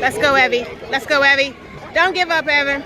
Let's go, Evie. Let's go, Evie. Don't give up, Evan.